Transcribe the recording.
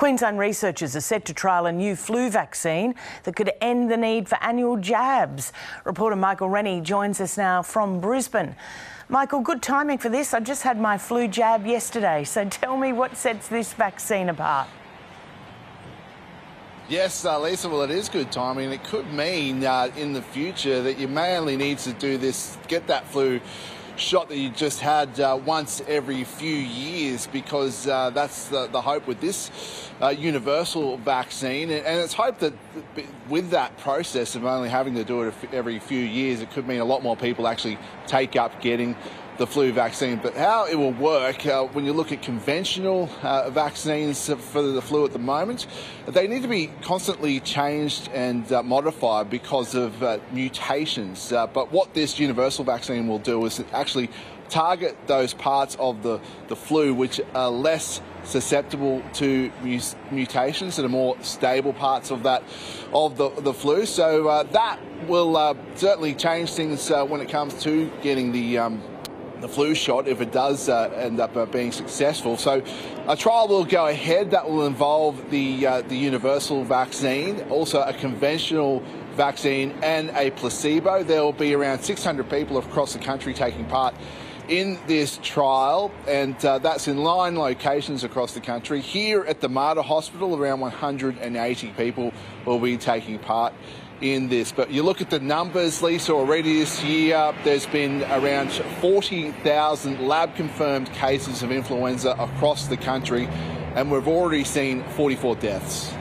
Queensland researchers are set to trial a new flu vaccine that could end the need for annual jabs. Reporter Michael Rennie joins us now from Brisbane. Michael, good timing for this. I just had my flu jab yesterday, so tell me what sets this vaccine apart. Yes, uh, Lisa, well, it is good timing. It could mean uh, in the future that you may only need to do this, get that flu shot that you just had uh, once every few years because uh, that's the, the, hope with this uh, universal vaccine. And it's hoped that with that process of only having to do it every few years, it could mean a lot more people actually take up getting the flu vaccine. But how it will work uh, when you look at conventional uh, vaccines for the flu at the moment, they need to be constantly changed and uh, modified because of uh, mutations. Uh, but what this universal vaccine will do is actually target those parts of the, the flu which are less susceptible to mutations that are more stable parts of that of the, the flu. So uh, that will uh, certainly change things uh, when it comes to getting the um, the flu shot if it does uh, end up uh, being successful. So a trial will go ahead that will involve the uh, the universal vaccine, also a conventional vaccine and a placebo. There will be around 600 people across the country taking part in this trial, and uh, that's in nine locations across the country. Here at the Mater Hospital, around 180 people will be taking part in this. But you look at the numbers, Lisa, already this year, there's been around 40,000 lab confirmed cases of influenza across the country, and we've already seen 44 deaths.